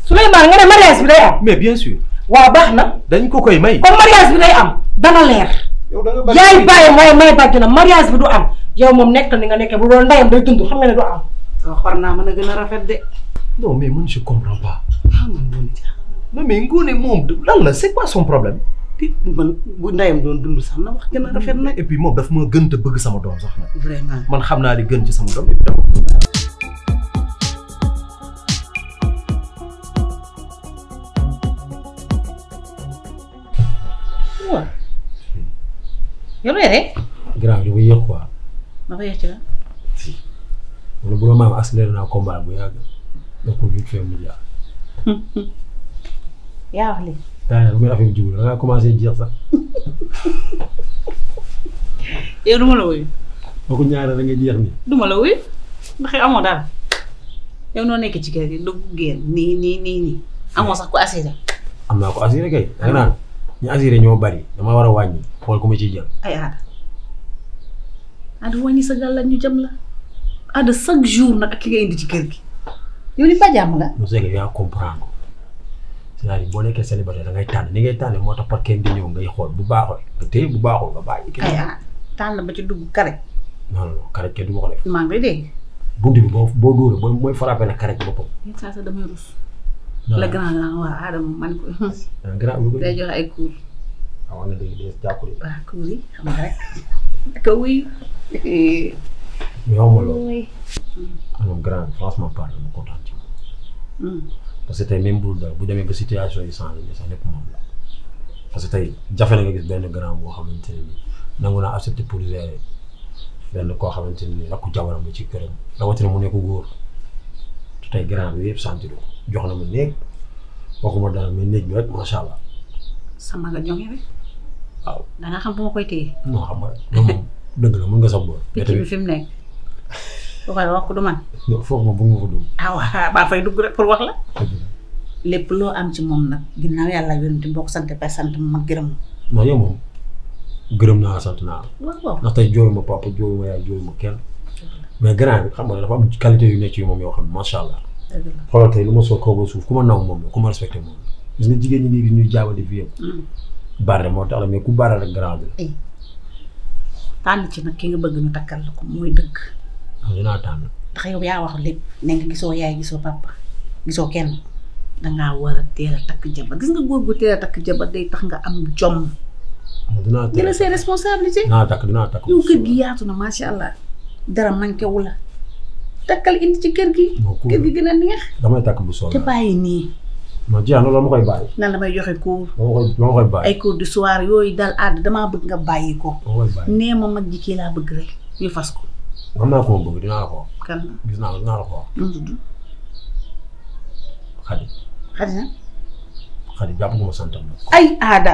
Souleymane nga ne mariage bi day am. mais bien sûr. waaw baax na. dañ ko koy may. comme mariage bi day am dana leer. yow da nga bàyyi yaay bàyyi mooy may bàjj na mariage bi du am yow moom nekkal ni nga nekkee bu doon ndeyam day dund xam nga ne du am. waaw xor naa mën a gën a rafet de. non mais man je comprends pas. ah man loolu jaaxal na non mais Ngoné moom lan la c'est quoi son problème. ma. man bu ndayam doon dund sax na wax gën a rafet nag. et puis moom daf ma gën te bëgg sama doom sax nag. vraiment man xam naa li gën ci sama doom. waaw. yow looy rek. grave li muy yëg quoi. ma ko yëg ci la. si. wala bu la maam accéléré naa combat bu yàgg. donc vite fait mu jaar. yaa wax lii. daa xam nga affaire bi jublu da ngaa commencé jeex sax yow du ma la wuyu boo ko ñaaree da nga jeex nii. du ma la wuyu ndax yow amoo dara yow noo nekk ci kër gi dugg génn nii nii nii nii amoo sax ku assuré am naa ko assuré kay da nga naan ñu assuré ñoo bari dama war a wàññi xool ku ma ciy jël. ay aada aada wàññi sa gàllan ñu jëm la aada chaque jour nag ak ki nga indi ci kër gi yow li ba jàmm la mu seeg yaa comprendre c'est-à-dire boo nekkee célibataire da ngay tànn ni ngay tànn moo tax par kenn di ñëw ngay xool bu baaxul nga téye bu baaxul nga bàyyi. kenn ay ah tànn ba ci dugg kare non non karaj kenn du ma ko def maa ngi lay dégg buntu bi boo boo dóoree booy mooy frappé nag karaj boppam. yenn saa sax damay rus non le grand grand waaw Adama man ko non grand bi day joxe ay cours ah wax na dëgg de jàpp de. waaw cours yi ka wuy mais xaw ma loolu maanaam grand franchement parle dama kontaan ci moom parce que tey même bu dara bu demee ba situation yi changé bi sax lépp moom la parce que tey jafe na nga gis benn grand boo xamante ne nii nangu naa accepté pour gérer benn koo xamante ne nii rakku jabaram la ci këram rawatina mu nekk góor te tey grand bi yëpp sentir ko jox na ma néeg waxuma dara mais néeg bi rek macha allah sama nga joxe rek waaw da nga xam bu ma koy téye. moo xam nga loolu moom dëgg la mën nga sax bool. picc bi fi mu nekk. bu koy wax du man. foofu moom bu ma ko dugg. ah waaw baa fay dugg rek pour wax la. lépp loo am ci moom nag ginnaaw yàlla yonent boo ko sant ba sant ma gërëm. non yow moom gërëm naa sant naa la. waaw waaw ndax tey jooyu ma papa jooyu ma yaay jooyu ma kenn. mais grand bi xam nga dafa am qualité yu nekk ci moom yoo xam ne macha allah. dëgg la xoolal tey lu ma soog kaw ba suuf ku ma naw moom la ku ma respecté moom gis nga jigéen ñi léegi ñuy jaabante fii yëpp. Hmm. barre moo tax la mais ku barre rek grand bi la. Eh. tànn ci nag ki nga bëgg ñu takkal la ko mooy dëgg. waaw ah, dinaa tànn. ndax yow yaa wax lépp ne nga gisoo yaay gisoo papa gisoo kenn dangaa war a teel a takk jabar gis nga góor gu teel a takk jabar day tax nga am jom. Ah, dinaa takk dinaa takk yow kër gi yaatu na macha allah. dara manqué wu la takkal indi ci kër gi moo ko kër gi gën a neex damay takk bu te soobee bàyyi nii non jeex na la ma koy bàyyi nan la may joxe cours la ma koy la ma koy bàyyi ay cours du soir yooyu dal àdd damaa bëgg nga bàyyi ko la ma koy bàyyi nee ma mag ji kii laa bëgg rek ñu fas ko xam naa ko ma bëgg dinaa la ko wax kan la gis naa la dinaa la ko wax nu mu tudd xadi xadi na xadi jàpp nga ma santam la ay aada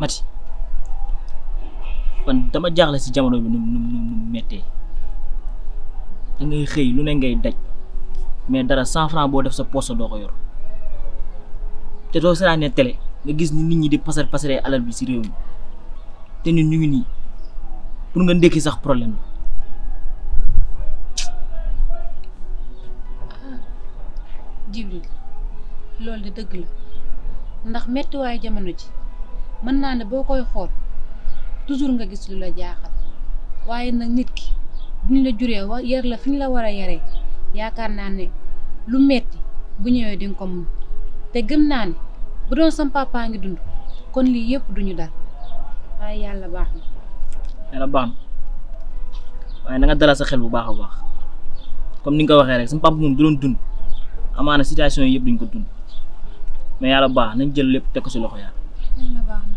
Mati man dama jaaxle si jamono bi nu mu nu mu méttee da ngay xëy lu ne ngay daj mais dara cent franc boo def sa poche doo ko yor te doo seetaanee télé nga gis ni nit ñi di pasar pasaree alal bi si réew mi te ñun ñu ngi nii pour nga ndékki sax problème la. jibril loolu de dëgg la ndax mettiwaayu jamono ji mën naa ne boo koy xool toujours nga gis lu la jaaxal waaye nag nit ki buñ la juree wa yar la fi ñu la war a yaree yaakaar naa ne lu metti bu ñëwee di nga ko mun te gëm naa ne bu doon sam papa ngi dund kon lii yëpp duñu dal waaye yàlla baax na yàlla baax na waaye na nga dalal sa xel bu baax a baax comme ni nga ko waxee rek sama papa moom du doon dund amaana situation yi yëpp duñ ko dund mais yàlla baax nañ jël lépp teg ko si loxo yàlla. yàlla baax na.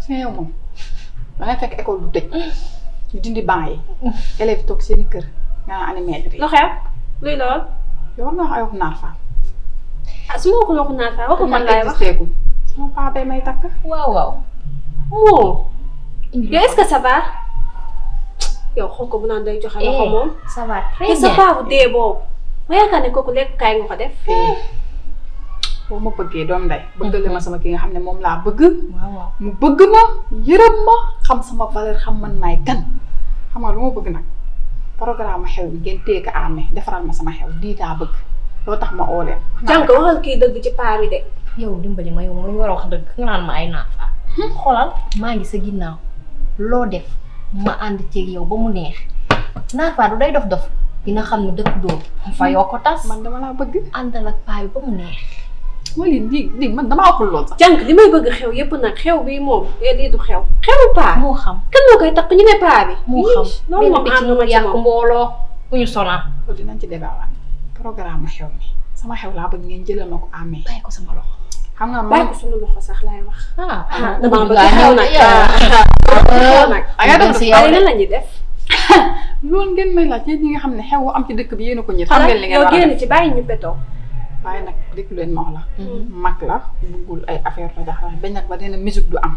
si yow moom da ngay fekk école bu tëj ñu dindi banc yi élèves toog seen kër nga naan animateur yi lu xew luy lool yow war nga wax ay wax naar faam ah su ma waxul waxu naa faa waxu man laay wax existeegul sama paa bay may takk waaw waaw moo yow est-ce que ça va yow xool ko bu naan day joxe loxo moom ça va très te sa bien paabu dee boobu ma yaakaar ne kooku lekk kaay nga ko def boo ma bëggee doom day bëggale ma sama ki nga xam ne moom laa bëgg waaw waaw mu bëgg ma yërëm ma xam sama valeur xam man maay kan xam nga lu ma bëgg nag programme xew bi ngeen téye ko amee defaral ma sama xew lii daa bëgg loo tax ma oo leen jànk waxal kii dëgg ci paa bi de yow dimbali ma yow moom lu war a wax dëgg nga naan ma ay naafa xoolal maa ngi sa ginnaaw loo def ma ànd ceeg yow ba mu neex naar faa du day dof dof dina xam ne dëkk dóom fa yoo ko tas man dama laa bëgg àndal ak paa bi ba mu neex wala di di man damaa waxul lool sax jànk li may bëgg xew yëpp nag xew bii moom eh lii du xew xewu paa moo xam kan moo koy takk ñu ne paa bi moo xam Yii, loolu moom benn bi ci ànd ma mu ci yàq moom mbooloo ku ñu sonal loolu dinañ ci dem baawaan programme xew mi sama xew laa bëgg ngeen jëlal ma ko amee. bàyyi ko sama loxo. xam nga bàyyi ko suñu loxo sax laay wax. ah ah damaa bëgg a xew nag. xew nag. ay dëgg si yow lan la ñuy def. loolu ngeen may laaj yéen ñi nga xam ne xew am ci dëkk bi yéen a ko ñëw. xam ngeen li ngeen war a def génn ci bàyyi ñu bétoo. waaye nag déglu leen ma wax la. mag la buggul ay affaire rajax la bañ nag ba nee na musique du am.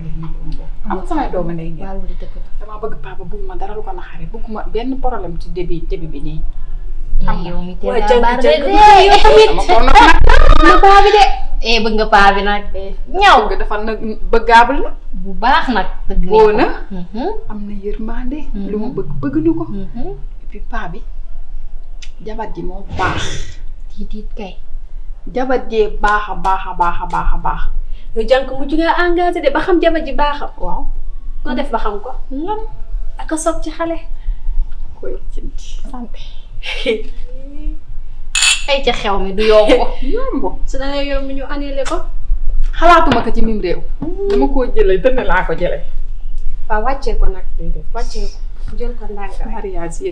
amul samay doomu ndey ngeen. waaw dëgg la damaa bëgg papa bëgguma dara lu ko naxare bëgguma benn problème ci début début bi nii. xam nga yow mi teel a baar de yow tamit. na paa bi de. eh bëgg nga paa bi nag. ñaw nga dafa nag bëggaabal la. bu baax nag. dëgg la woo na. am na yërmande. lu mu bëgg bëgg na ko. et puis paa bi jabar ji moo baax. tiit tiit kay. jabar jee baax a baax a baax a baax a baax yow jànk mu jugee engagé de ba xam jabar ji baax a waaw noo def ba xam ko lan ak a sob ci xale koy jënd sant ay ca xew mi du yomb yomb su da ngay yomb ñu annulé ko xalaatuma ko ci mim réew dama koo jële dënn laa ko jële waaw wàccee ko nag wàccee ko jël ko ndànk mariage yi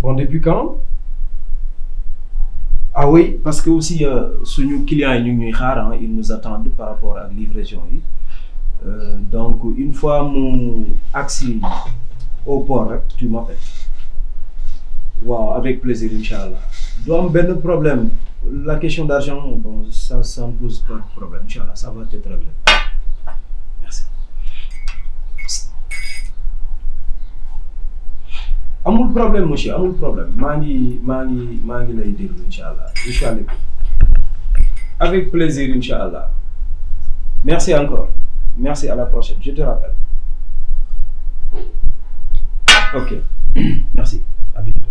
bon depuis quand ah oui parce que aussi euh, suñu clients yi ñu ngi ñuy xaar ah ils nous attendent par rapport ak livraison yi Euh, donc une fois mu agsi au port rek tu m'appelles waaw avec plaisir incha allah du am benn problème la question d'argent bon ça ça ne pose pas de problème incha allah ça va être réglé amul problème monsieur amul problème maa ngi maa ngi maa ngi lay déglu incha allah incha allah avec plaisir incha allah merci encore merci à la prochaine je te rappelle ok merci à bientôt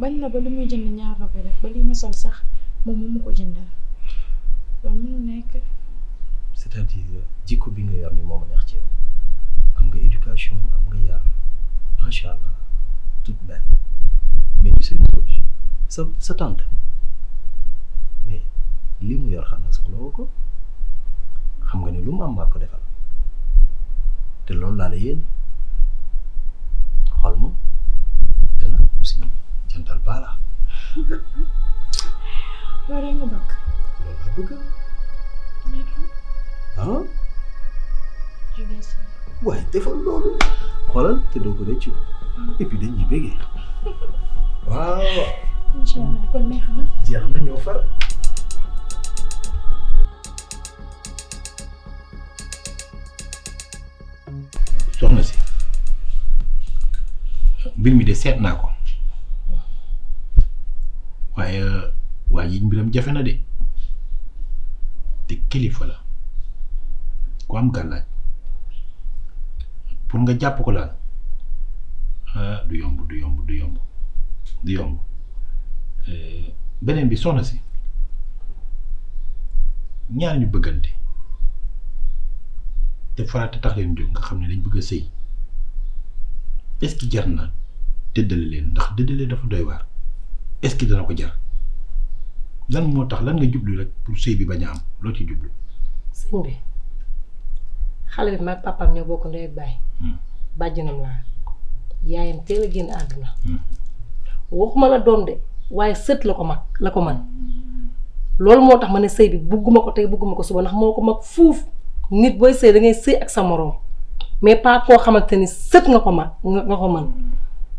bañ na ba lu muy jënd ñaar la koy def ba li ma sol sax moom mu mu ko jëndal loolu mënu nekk. c'est-à-dire jikko bi nga yor ni moo ma neex ci yow am nga éducation am nga yar macha allah toute belle mais tu sais une chose sa sa tante mais li mu yor xanaa soxla woo ko xam nga ne lu mu am maa ko defal. te loolu laa la yéene xool moom te nag aussi jantal baa la loolu rek nga bëgg. loolu laa bëgg ah je vais essayer. waaye defal loolu xoolal te doo ko rëccu et puis dañuy bégee waaw incha allah kon neex na. jeex na ñoo far soxna si mbir mi de seet naa ko waaye waa ji mbiram jafe na de te kilifa la ku am gàllaaj pour nga jàpp ko daal ah du yomb du yomb du yomb du yomb eh, beneen bi soxna si ñaar ñu bëggante te farata tax leen jóg nga xam ne dañ bëgg a sëy est-ce que jar na dëddale leen ndax dëddale dafa doy waar est-ce que dana ko jar lan moo tax lan nga jublu rek pour sëy bi bañ a am loo ci jublu. sëñ bi xale bi mag papaam ñoo bokk ndey baay hmm. bàjjanam laa yaayam teel a génn àdduna hmm. waxuma la doom de waaye sët la ko mag la ko man loolu moo tax ma ne sëy bi bugguma ko tey bugguma ko suba ndax moo ko mag fuuf nit booy sëy da ngay sëy ak sa moroom mais pas koo xamante ni sët nga ko mag nga ko man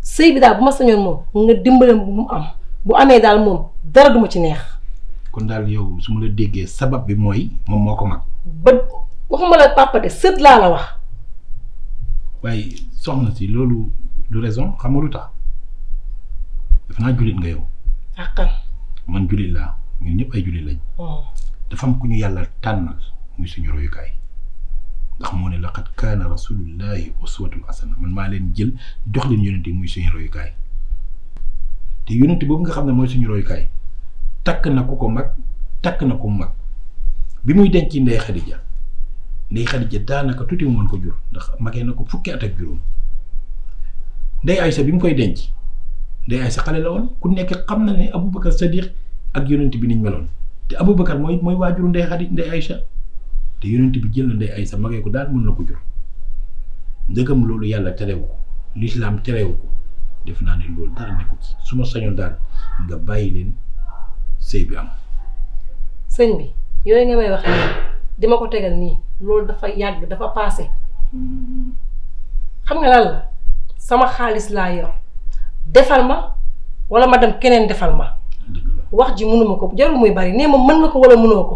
sëy bi daal bu ma sañoon moom nga dimbale bu mu am bu amee daal moom dara duma ci neex. kon daal yow su ma la déggee. sabab bi mooy moom moo ko mag. ba waxuma la papa de sët laa la wax. waaye soxna si loolu du raison xam nga lu tax def naa jullit nga yow. àqal man jullit laa ñun ñëpp ay jullit lañ. Oh. dafa am ku ñu yàlla tànnal muy suñu royukaay ndax moo ne laqad kaana rasulullahi uswatun hasana man maa leen jël jox leen yonente muy suñu royukaay. te yonent boobu nga xam ne mooy suñu royukaay takk na ku ko mag takk na ku mag bi muy denc ndey Xadija ndey Xadija daanaka tuuti mu mën ko jur ndax magee na ko fukki at ak juróom ndey Aysa bi mu koy denc ndey Aysa xale la woon ku nekk xam na ne Aboubacar Sadiq ak yonent bi niñ meloon te Aboubacar mooy mooy waajuru ndey Xadi ndey Aysa te yonent bi jël na ndey Aysa magee ko daal mën na ko jur ndëgam loolu yàlla terewu ko lislaam terewu ko def naa ne loolu dara nekku ci su ma sañoon daal nga bàyyi leen sëy bi am sëñ bi yooyu nga may wax nii di ma ko tegal nii loolu dafa yàgg dafa paase xam nga lan la sama xaalis laa yor defal ma wala ma dem keneen defal ma dëgg la wax ji mënuma ko jarul muy bari nee ma mën nga ko wala mënoo ko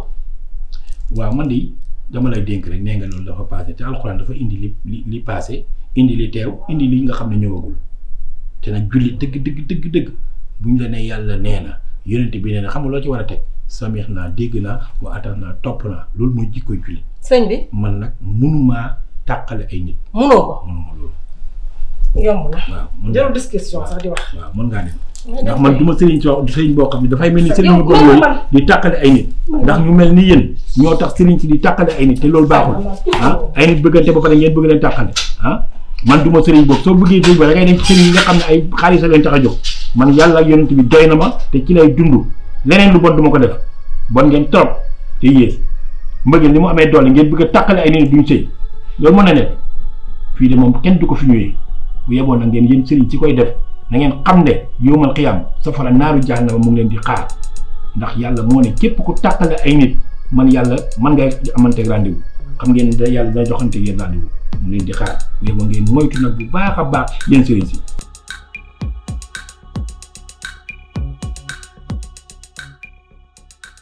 waaw man de dama lay dénk rek nee nga loolu dafa passé te alxuraan dafa indi li li li passé indi li teew indi li nga xam ne ñëwagul te nag julli dëgg dëgg dëgg dëgg buñ la ne yàlla nee na yonent bi nee na xam loo ci war a teg samix naa dégg naa wa atal naa topp naa loolu mooy jikko julli sëñ bi man nag mënumaa tàqale ay nit mënoo ko mënuma loolu yomb na jarul discussion sax di wax waaw mën ngaa dem ndax man du ma sëriñ coo sëriñ boo xam ne dafay mel ni sëriñ yu bon yooyu di tàqale ay nit ndax ñu mel ni yéen ñoo tax sëriñ si di tàqale ay nit te loolu baaxul ah ay nit bëggante ba pare ngeen bëgg leen tàqale ah man du ma sëriñ boobu soo bëggee dégg ba da ngay dem sëriñ yi nga xam ne ay xaalis a leen tax a jóg man yàlla ak yonent bi doy na ma te ci lay dund leneen lu bon du ma ko def bon ngeen trop te yées mbëggeel ni mu amee doole ngeen bëgg a tàqale ay nit duñ sëy loolu mën na nekk fii de moom kenn du ko fi ñëwee bu yeboon nag ngeen yéen sëriñ ci koy def na ngeen xam ne yowmal xiyaam safara naaru jahannama mu ngi leen di xaar ndax yàlla moo ne képp ku tàqale ay nit man yàlla man ngay amanteeg rendez-vous xam ngeen da yàlla dina joxante yéen rendez-vous mu leen di xaar yéen ngeen moytu nag bu baax a baax yéen sëriñ si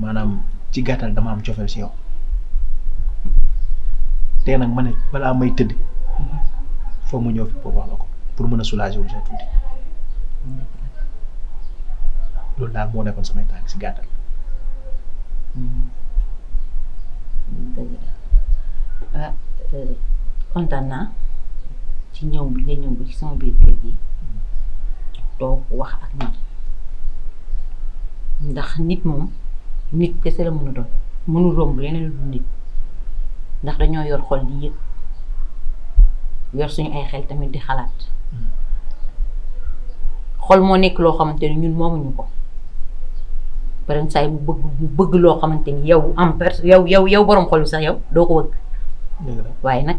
maanaam ci gàttal dama am cofeel si yow te nag ma ne balaa may tëdd foo mu ñëw fi pour wax la ko pour mën a soulager wu sa tuuti loolu daal moo nekkoon samay tànk si gàttal. dëgg la ah kontaan naa ci ñëw bi nga ñëw ba ci sama biir kër gi toog wax ak man ndax nit moom nit kese la mën a doon mënul romb leneen lu nit ndax dañoo yor xol di yëg yor suñu ay xel tamit di xalaat xol moo nekk loo xamante ni ñun moomuñu ko par exemple saa mu bëgg mu bëgg loo xamante ni yow am pers yow yow yow borom xol bi sax yow doo ko bëgg waaye nag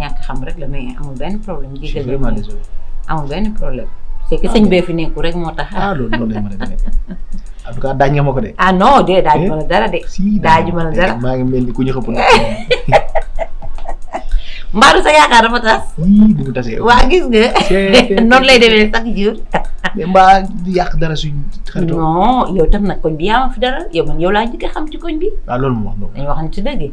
ñàkk xam rek la mais amul benn problème. je suis vraiment désolé amul benn problème. c'est que ah, sëñ bee fi nekku rek moo tax. ah loolu loolu lay mën a demee en tout cas daaj nga ma ko de. ah non de daaj ma la eh? dara de. si daaj ma la dara eh, maa ngi mel ni ku ñu xëpp na. mbaaru sa yaakaar dafa tas. yii bu mu tasee. waa gis nga. noonu lay demee chaque jour. mais mbaa yàq dara suñ. xaritoo non yow tam nag koñ bi yaa ma fi dara yow man yow laa njëkk a xam ci koñ bi. waaw ah, loolu moom wax dëgg. dañu waxante dëgg.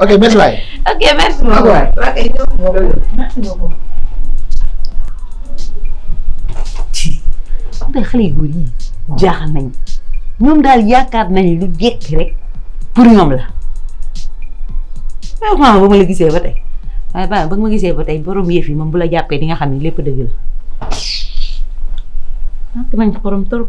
ok merci waay. ok merci beaucoup waay. ok ñëw merci beaucoup. tey xale yu góor yi jaaxal nañu ñoom daal yaakaar nañu lu jekk rek pour ñoom la waaw maama ba ma la gisee ba tey waaye ba ba ma gisee ba tey borom yëf yi moom bu la jàppee di nga xam ne lépp dëgg la ah te man borom trop.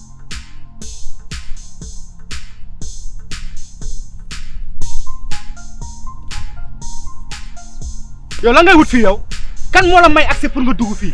yow lan ngay wut fii yow kan moo la may accès pour nga dugg fii